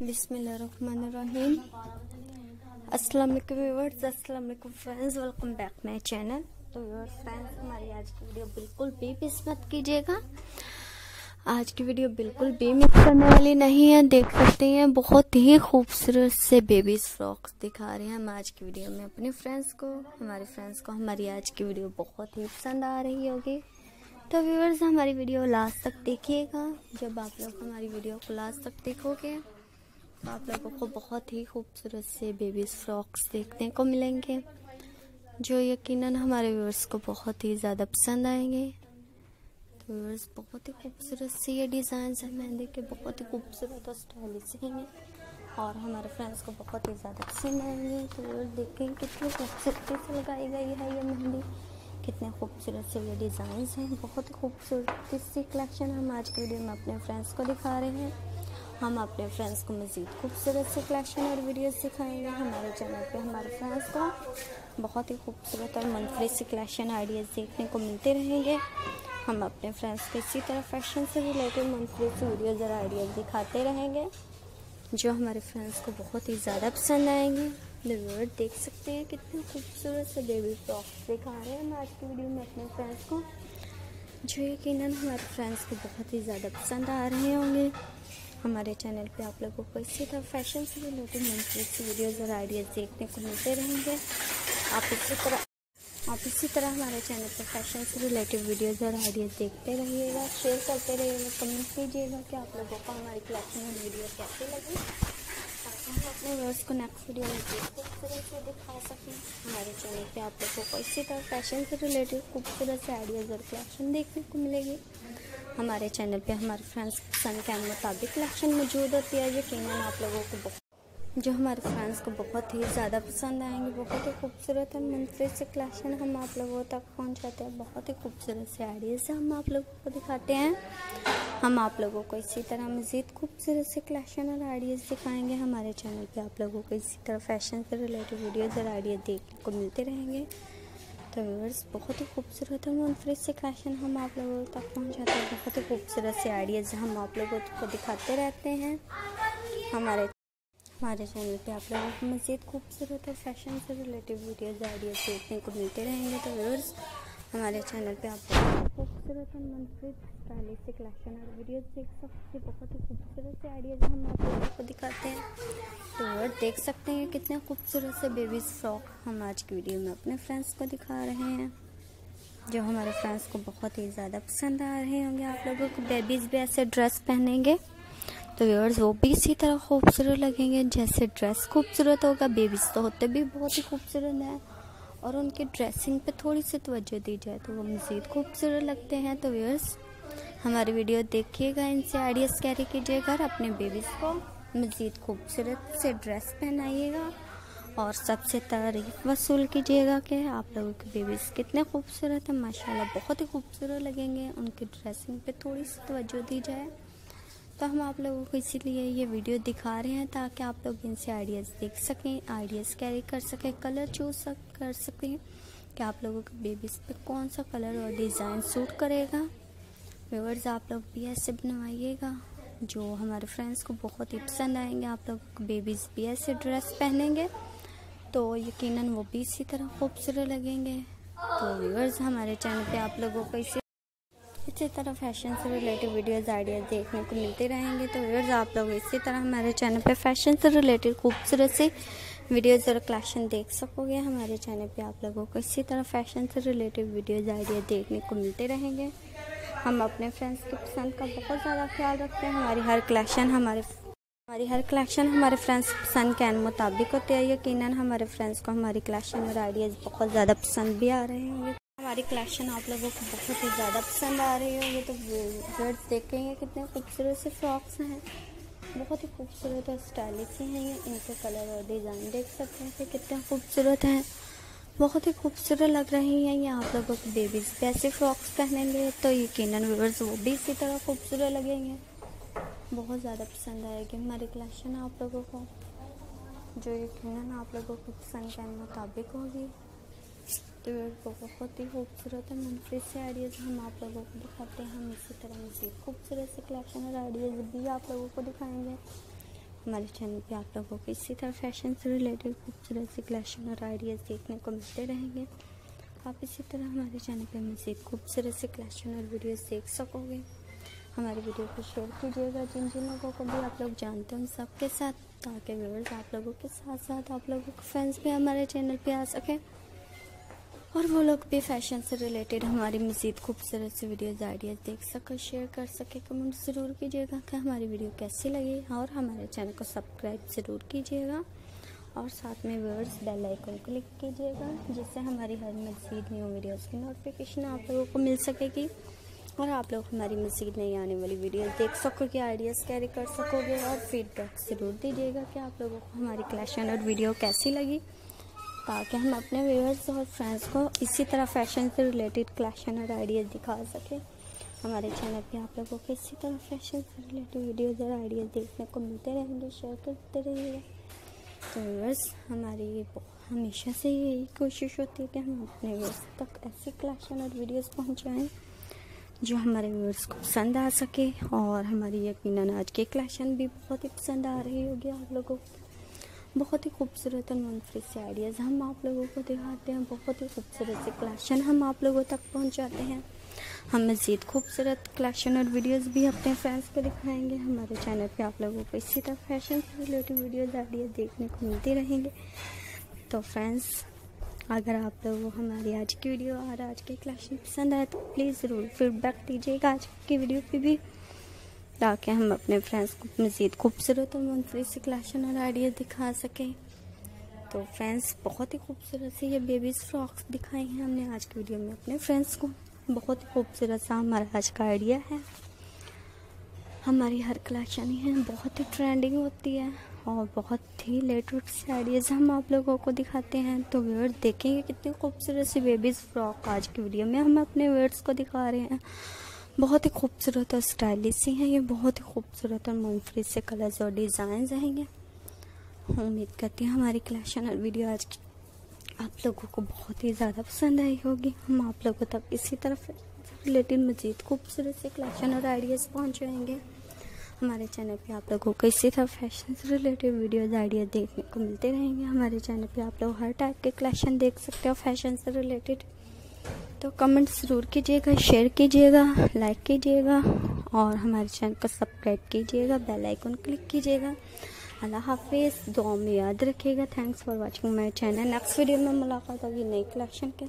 बिस्मिल्लाहिर्रहमानिर्रहीम अस्सलाम वालेकुम व्यूअर्स अस्सलाम वालेकुम friends welcome back my channel तो व्यूअर्स फ्रेंड्स हमारी आज की वीडियो बिल्कुल भी मिस मत कीजिएगा। आज की वीडियो बिल्कुल भी मिस करने वाली नहीं है, देख सकते हैं, बहुत ही खूबसूरत से बेबीज फ्रॉक्स दिखा रहे हैं हम आज की वीडियो में अपने फ्रेंड्स को। हमारे फ्रेंड्स को हमारी आज की वीडियो बहुत ही पसंद आ रही होगी। तो व्यूअर्स हमारी वीडियो लास्ट तक देखिएगा। जब आप लोग हमारी वीडियो को लास्ट तक देखोगे आप लोगों को बहुत ही खूबसूरत से बेबीज फ्रॉक्स देखने को मिलेंगे, जो यकीनन हमारे व्यूअर्स को बहुत ही ज़्यादा पसंद आएँगे। तो व्यूअर्स बहुत ही खूबसूरत से ये डिज़ाइन है, मेहंदी के बहुत ही खूबसूरत और स्टाइलिश हैं और हमारे फ्रेंड्स को बहुत ही ज़्यादा पसंद आएँगे। तो व्यूअर्स देखें कितनी खूबसूरती से लगाई गई है ये मेहंदी, कितने खूबसूरत से ये डिज़ाइन हैं, बहुत ही खूबसूरत सी कलेक्शन हम आज की वीडियो में अपने फ्रेंड्स को दिखा रहे हैं। हम अपने फ्रेंड्स को मज़ीद खूबसूरत से कलेक्शन और वीडियोस दिखाएँगे। हमारे चैनल पे हमारे फ्रेंड्स को बहुत ही खूबसूरत और मनफरद से कलेक्शन आइडियाज़ देखने को मिलते रहेंगे। हम अपने फ्रेंड्स को इसी तरह फ़ैशन से रिलेटेड मनफरद से वीडियोज़ और आइडियाज़ दिखाते रहेंगे, जो हमारे फ्रेंड्स को बहुत ही ज़्यादा पसंद आएँगे। व्यूअर देख सकते हैं कितने खूबसूरत से बेबी फ्रॉक्स दिखा रहे हैं। हम आज की वीडियो में अपने फ्रेंड्स को, जो यकीन हमारे फ्रेंड्स को बहुत ही ज़्यादा पसंद आ रहे होंगे। हमारे चैनल पे आप लोगों को इसी तरह फ़ैशन से रिलेटेड मुख्तलिफ़ वीडियोज़ और आइडियाज़ देखने को मिलते रहेंगे। आप इसी तरह, आप इसी तरह हमारे चैनल पर फ़ैशन से रिलेटेड वीडियोज़ और आइडियाज़ देखते रहिएगा, शेयर करते रहिएगा, कमेंट कीजिएगा कि आप लोगों को हमारी कलेक्शन और वीडियो कैसे लगी, ताकि अपने व्यूअर्स को नेक्स्ट वीडियो में खूबसूरत से दिखा सकें। हमारे चैनल पे आप लोगों को इसी तरह फ़ैशन से रिलेटेड खूबसूरत से आइडियाज़ और कलेक्शन देखने को मिलेगी। हमारे चैनल पे हमारे फ्रेंड्स पसंद के मुताबिक कलेक्शन मौजूद होती है। यकीन आप लोगों को जो हमारे फ्रेंड्स को बहुत ही ज़्यादा पसंद आएँगे, बहुत ही खूबसूरत और मुनफरद से कलेक्शन हम आप लोगों तक पहुंचाते हैं। बहुत ही खूबसूरत से आइडियाज़ हम आप लोगों को दिखाते हैं। हम आप लोगों को इसी तरह मज़ीद खूबसूरत से कलेक्शन और आइडियाज़ दिखाएँगे। हमारे चैनल पे आप लोगों को इसी तरह फ़ैशन से रिलेटेड वीडियोज़ और आइडियाज़ देखने को मिलते रहेंगे। तो व्यूवर्स बहुत ही खूबसूरत है। मुनफरद से कलेक्शन हम आप लोगों तक पहुंचाते हैं। बहुत ही खूबसूरत से आइडियाज़ हम आप लोगों को दिखाते रहते हैं। हमारे हमारे चैनल पे आप लोगों को मज़ीद खूबसूरत और फ़ैशन से रिलेटेड वीडियोज़ आइडियाज़ देखने को मिलते रहेंगे। तो व्यूवर्स हमारे चैनल पे आप लोगों को खूबसूरत और मुनफरद स्टाइलिश से कलेक्शन और वीडियोस देख सकते हैं। बहुत ही खूबसूरत से आइडियाज़ हम आप लोगों को दिखाते हैं। तो और देख सकते हैं कितने खूबसूरत से बेबीज़ फ्रॉक हम आज की वीडियो में अपने फ्रेंड्स को दिखा रहे हैं। जो हमारे फ्रेंड्स को बहुत ही ज़्यादा पसंद आ रहे होंगे। आप लोगों को बेबीज़ भी ऐसे ड्रेस पहनेंगे। तो व्यूअर्स वो भी इसी तरह खूबसूरत लगेंगे। जैसे ड्रेस खूबसूरत होगा बेबीज़ तो होते भी बहुत ही खूबसूरत हैं। और उनकी ड्रेसिंग पे थोड़ी सी तवज्जो दी जाए तो वो मज़ीद खूबसूरत लगते हैं। तो व्यूअर्स हमारी वीडियो देखिएगा इनसे आइडियाज़ कैरी कीजिएगा और अपने बेबीज़ को मज़ीद खूबसूरत से ड्रेस पहनाइएगा। और सबसे तारीफ़ वसूल कीजिएगा कि आप लोगों के बेबीज़ कितने खूबसूरत हैं। माशाल्लाह बहुत ही खूबसूरत लगेंगे। उनकी ड्रेसिंग पे थोड़ी सी तवज्जो दी जाए। तो हम आप लोगों को इसीलिए ये वीडियो दिखा रहे हैं ताकि आप लोग इनसे आइडियाज़ देख सकें आइडियाज़ कैरी कर सकें कलर चूज़ सक, कर सकें कि आप लोगों के बेबीज़ पे कौन सा कलर और डिज़ाइन सूट करेगा। व्यूवर्स आप लोग भी ऐसे बनवाइएगा, जो हमारे फ्रेंड्स को बहुत ही पसंद आएँगे। आप लोग बेबीज़ भी ऐसे ड्रेस पहनेंगे तो यकीनन वो भी इसी तरह खूबसूरत लगेंगे। तो व्यूवर्स हमारे चैनल पे आप लोगों को इसी इसी तरह फ़ैशन से रिलेटेड वीडियोस आइडियाज़ देखने को मिलते रहेंगे। तो व्यूवर्स आप लोग इसी तरह हमारे चैनल पे फ़ैशन से रिलेटेड खूबसूरत से वीडियोज़ और कलेक्शन देख सकोगे। हमारे चैनल पे आप लोगों को इसी तरह फ़ैशन से रिलेटेड वीडियोज़ आइडिया देखने को मिलते रहेंगे। हम अपने फ्रेंड्स की पसंद का बहुत ज़्यादा ख्याल रखते हैं। हमारी हर कलेक्शन हमारे हमारी हर कलेक्शन हमारे फ्रेंड्स पसंद के मुताबिक होती है। यकीन हमारे फ्रेंड्स को हमारी कलेक्शन और आइडियाज़ बहुत ज़्यादा पसंद भी आ रहे हैं। हमारी कलेक्शन आप लोगों को बहुत ही ज़्यादा पसंद आ रही होगी तो वर्ड्स देखेंगे कितने खूबसूरत से फ्रॉक्स हैं। बहुत ही खूबसूरत और स्टाइलिश हैं। ये इनके कलर और डिज़ाइन देख सकते हैं कि कितने खूबसूरत हैं। बहुत ही खूबसूरत लग रही हैं ये आप लोगों के बेबीज वैसे फ्रॉक्स पहनेंगे तो यकीन व्यूवर्स वो भी इसी तरह खूबसूरत लगेंगे बहुत ज़्यादा पसंद आएगी हमारी कलेक्शन आप लोगों को। जो यकीन आप लोगों को पसंद के मुताबिक होगी। तो बहुत ही खूबसूरत है मुनफरद से आइडियाज़ हम आप लोगों को दिखाते हैं। हम इसी तरह खूबसूरत से कलेक्शन और आइडियाज़ भी आप लोगों को दिखाएँगे। हमारे चैनल पे आप लोगों को इसी तरह फ़ैशन से रिलेटेड खूबसूरत से कलेक्शन और आइडियाज़ देखने को मिलते रहेंगे। आप इसी तरह हमारे चैनल पे मज़ीद खूबसूरत से कलेक्शन और वीडियोस देख सकोगे। हमारे वीडियो को शेयर कीजिएगा। जिन जिन लोगों को भी आप लोग जानते हैं सबके साथ, ताकि व्यूवर्स आप लोगों के साथ साथ आप लोगों के फ्रेंड्स भी हमारे चैनल पर आ सकें। और वो लोग भी फ़ैशन से रिलेटेड हमारी मज़ीद खूबसूरत सी वीडियोज़ आइडियाज़ देख सके शेयर कर सके कमेंट ज़रूर कीजिएगा कि हमारी वीडियो कैसी लगी और हमारे चैनल को सब्सक्राइब ज़रूर कीजिएगा। और साथ में व्यूअर्स बेल आइकन क्लिक कीजिएगा, जिससे हमारी हर मज़ीद न्यू वीडियोज़ की नोटिफिकेशन आप लोगों को मिल सकेगी। और आप लोग हमारी मज़ीद नई आने वाली वीडियोस देख सकोगे आइडियाज़ कैरी कर सकोगे और फीडबैक ज़रूर दीजिएगा कि आप लोगों को हमारी कलेक्शन और वीडियो कैसी लगी। ताकि हम अपने व्यूअर्स और फ्रेंड्स को इसी तरह फ़ैशन से रिलेटेड कलेक्शन और आइडियाज़ दिखा सकें। हमारे चैनल पे आप लोगों को इसी तरह फ़ैशन से रिलेटेड वीडियोज़ और आइडियाज़ देखने को मिलते रहेंगे शेयर करते रहिए। तो व्यूअर्स हमारी हमेशा से यही कोशिश होती है कि हम अपने व्यूअर्स तक ऐसी कलेक्शन और वीडियोज़ पहुँचाएँ, जो हमारे व्यूअर्स को पसंद आ सके और हमारी यकीन आज की कलेक्शन भी बहुत ही पसंद आ रही होगी आप लोगों को। बहुत ही खूबसूरत और मुनफरद से आइडियाज़ हम आप लोगों को दिखाते हैं। बहुत ही खूबसूरत से कलेक्शन हम आप लोगों तक पहुंचाते हैं। हम मज़ीद खूबसूरत कलेक्शन और वीडियोस भी अपने फ्रेंड्स को दिखाएँगे। हमारे चैनल पे आप लोगों को इसी तरह फ़ैशन से रिलेटेड वीडियोस आइडियाज़ देखने को मिलती रहेंगे। तो फ्रेंड्स अगर आप लोगों को हमारी आज की वीडियो और आज के कलेक्शन पसंद आए तो प्लीज़ ज़रूर फीडबैक दीजिएगा। आज की वीडियो पे भी ताकि हम अपने फ्रेंड्स को मज़ीद खूबसूरत और मुनफरद से कलेक्शन और आइडिया दिखा सकें। तो फ्रेंड्स बहुत ही खूबसूरत से ये बेबीज़ फ्रॉक्स दिखाई हैं हमने आज की वीडियो में अपने फ्रेंड्स को। बहुत ही खूबसूरत सा हमारा आज का आइडिया है। हमारी हर कलेक्शन ही, बहुत ही ट्रेंडिंग होती है और बहुत ही लेटेस्ट आइडियाज़ हम आप लोगों को दिखाते हैं। तो व्यूअर्स देखेंगे कितनी खूबसूरत सी बेबीज़ फ्रॉक आज की वीडियो में हम अपने व्यूअर्स को दिखा रहे हैं। बहुत ही खूबसूरत और स्टाइलिश सी हैं, ये बहुत ही खूबसूरत और मुनफरद से कलर्स और डिज़ाइन रहेंगे उम्मीद करती हूँ हमारी कलेक्शन और वीडियो आज की आप लोगों को बहुत ही ज़्यादा पसंद आई होगी। हम आप लोगों तक इसी तरफ़ रिलेटेड मजीद खूबसूरत से कलेक्शन और आइडियाज़ पहुँचाएँगे। हमारे चैनल पे आप लोगों को इसी तरह फ़ैशन से रिलेटेड वीडियोज़ आइडिया देखने को मिलते रहेंगे। हमारे चैनल पे आप लोग हर टाइप के कलेक्शन देख सकते हो फ़ैशन से रिलेटेड तो कमेंट ज़रूर कीजिएगा शेयर कीजिएगा लाइक कीजिएगा और हमारे चैनल को सब्सक्राइब कीजिएगा बेल आइकन क्लिक कीजिएगा। अल्लाह हाफिज़, दुआ में याद रखिएगा। Thanks for watching my channel next video में मुलाकात होगी नई कलेक्शन के